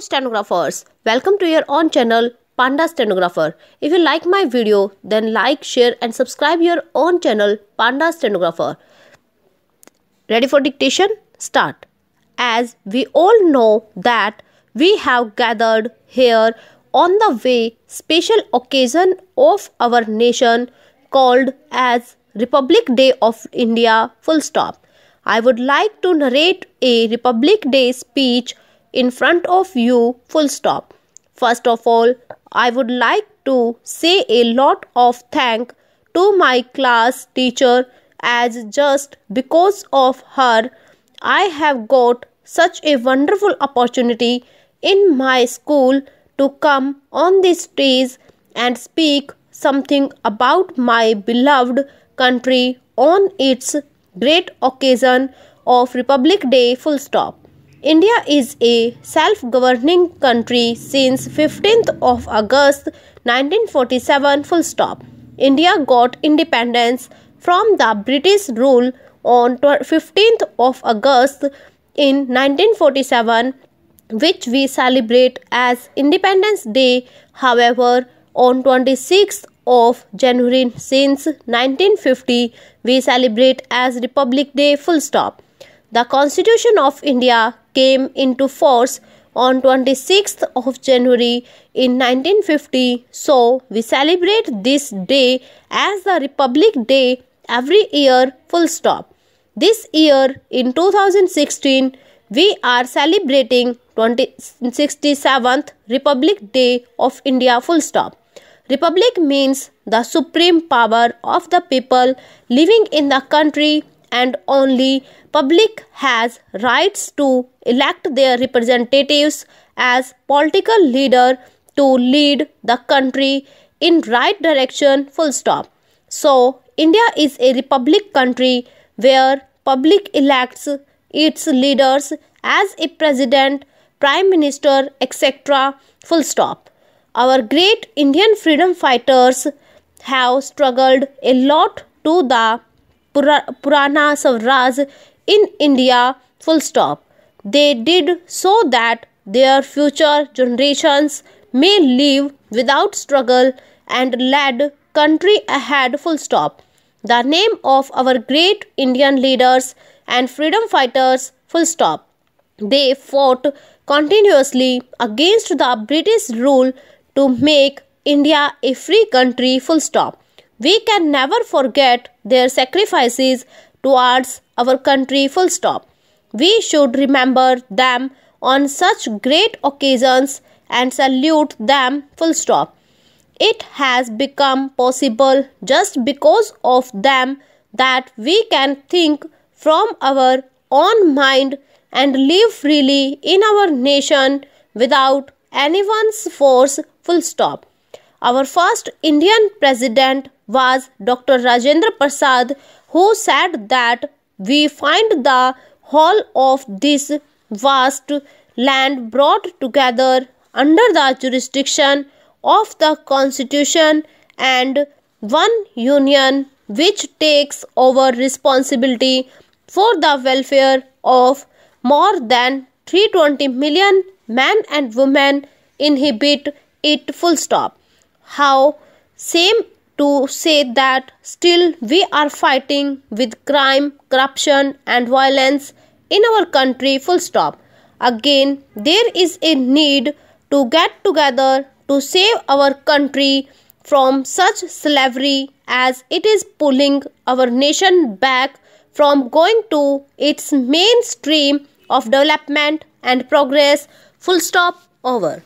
Stenographers, welcome to your own channel Panda Stenographer. If you like my video, then like, share and subscribe your own channel Panda Stenographer. Ready for dictation? Start. As we all know that we have gathered here on the way special occasion of our nation called as Republic Day of India full stop. I would like to narrate a Republic Day speech in front of you full stop. First of all, I would like to say a lot of thank to my class teacher as just because of her I have got such a wonderful opportunity in my school to come on this stage and speak something about my beloved country on its great occasion of Republic Day full stop. India is a self-governing country since 15th of August 1947 full stop. India got independence from the British rule on 15th of August in 1947 which we celebrate as Independence Day however on 26th of January since 1950 we celebrate as Republic Day full stop. The Constitution of India came into force on 26th of January in 1950 so we celebrate this day as the Republic Day every year full stop. This year in 2016 we are celebrating 67th Republic Day of India full stop. Republic means the supreme power of the people living in the country and only public has rights to elect their representatives as political leader to lead the country in right direction full stop. So india is a republic country where public elects its leaders as a president prime minister etc full stop. Our great indian freedom fighters have struggled a lot to the Purna Swaraj in India full stop. They did so that their future generations may live without struggle and led country ahead full stop. The name of our great Indian leaders and freedom fighters full stop. They fought continuously against the British rule to make India a free country full stop. We can never forget their sacrifices towards our country full stop. We should remember them on such great occasions and salute them full stop. It has become possible just because of them that we can think from our own mind and live freely in our nation without anyone's force full stop. Our first Indian president was Dr. Rajendra Prasad, who said that we find the whole of this vast land brought together under the jurisdiction of the Constitution and one union which takes over responsibility for the welfare of more than 320 million men and women inhibit it full stop how same to say that still we are fighting with crime corruption and violence in our country full stop. Again there is a need to get together to save our country from such slavery as it is pulling our nation back from going to its mainstream of development and progress full stop over